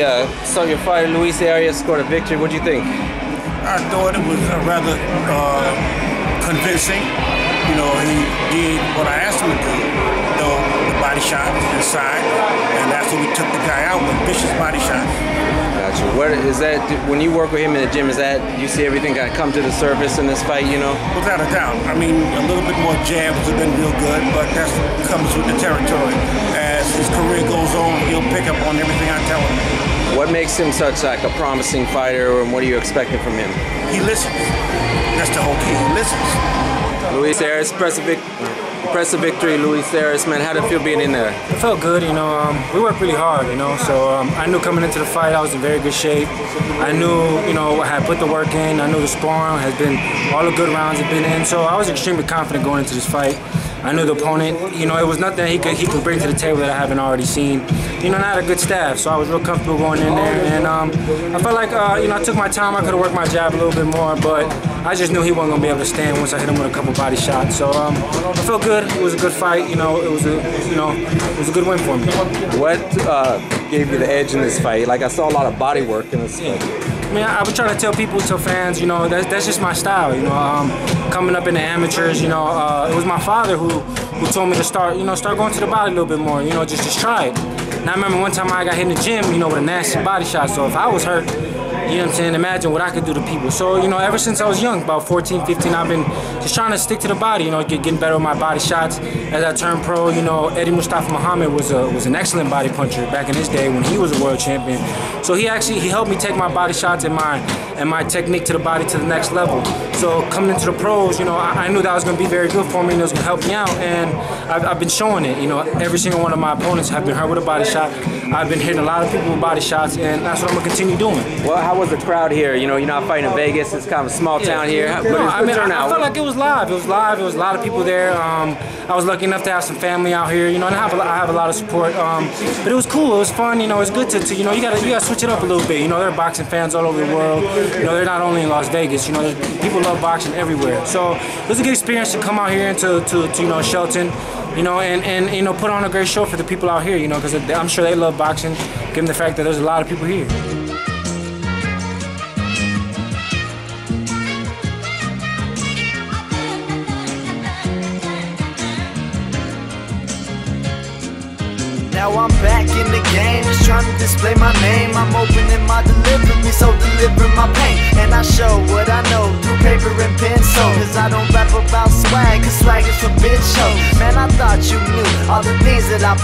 Uh, saw your fighter Luis Arias scored a victory. What do you think? I thought it was uh, rather uh, convincing. You know, he did what I asked him to do. You know, the body shot inside, and after we took the guy out with vicious body shots. Gotcha. What is that? When you work with him in the gym, is that you see everything kind of come to the surface in this fight? You know. Without a doubt. I mean, a little bit more jabs would have been real good, but that comes with the territory. As his career goes on, he'll pick up on everything I tell him. What makes him such like a promising fighter, and what are you expecting from him? He listens. That's the whole key. He listens. Luis Arias, impressive, vic- impressive victory, Luis Arias, man. How did it feel being in there? It felt good, you know. Um, we worked really hard, you know. So um, I knew coming into the fight I was in very good shape. I knew, you know, I had put the work in. I knew the sparring has been all the good rounds have been in. So I was extremely confident going into this fight. I knew the opponent, you know, it was nothing he could he could bring to the table that I haven't already seen. You know, had a good staff, so I was real comfortable going in there. And um, I felt like, uh, you know, I took my time. I could have worked my jab a little bit more, but I just knew he wasn't gonna be able to stand once I hit him with a couple body shots. So um, I felt good. It was a good fight. You know, it was a, you know, it was a good win for me. What uh, gave you the edge in this fight? Like I saw a lot of body work in this fight. I mean, I was trying to tell people, tell fans, you know, that's, that's just my style. You know, um, coming up in the amateurs, you know, uh, it was my father who who told me to start, you know, start going to the body a little bit more. You know, just just try it. And I remember one time I got hit in the gym, you know, with a nasty body shot. So if I was hurt, you know what I'm saying? Imagine what I could do to people. So, you know, ever since I was young, about 14, 15, I've been just trying to stick to the body, you know, get, getting better with my body shots. As I turned pro, you know, Eddie Mustafa Muhammad was a, was an excellent body puncher back in his day when he was a world champion. So he actually, he helped me take my body shots and my, and my technique to the body to the next level. So coming into the pros, you know, I, I knew that was going to be very good for me and it was going to help me out. And I've, I've been showing it. You know, every single one of my opponents have been hurt with a body shot. I've been hitting a lot of people with body shots, and that's what I'm going to continue doing. Well, how was the crowd here? You know, you're not fighting in Vegas. It's kind of a small town here. No, But I mean, I, turnout. I felt like it was live. It was live. It was a lot of people there. Um, I was lucky enough to have some family out here, you know, and I have a, lot- I have a lot of support. Um, but it was cool. It was fun. You know, it's good to, to you know, you got to you got to switch it up a little bit. You know, there are boxing fans all over the world. You know, they're not only in Las Vegas. You know, people love boxing everywhere. So it was a good experience to come out here and to, to, to you know Shelton. You know, and, and you know, put on a great show for the people out here. You know, because I'm sure they love boxing, given the fact that there's a lot of people here. Now I'm back in the game, just trying to display my name. I'm opening my delivery, so delivering my pain. And I show what I know through paper and pencil. Cause I don't rap about swag, cause swag is for bitch show. Man, I thought you knew all the things that I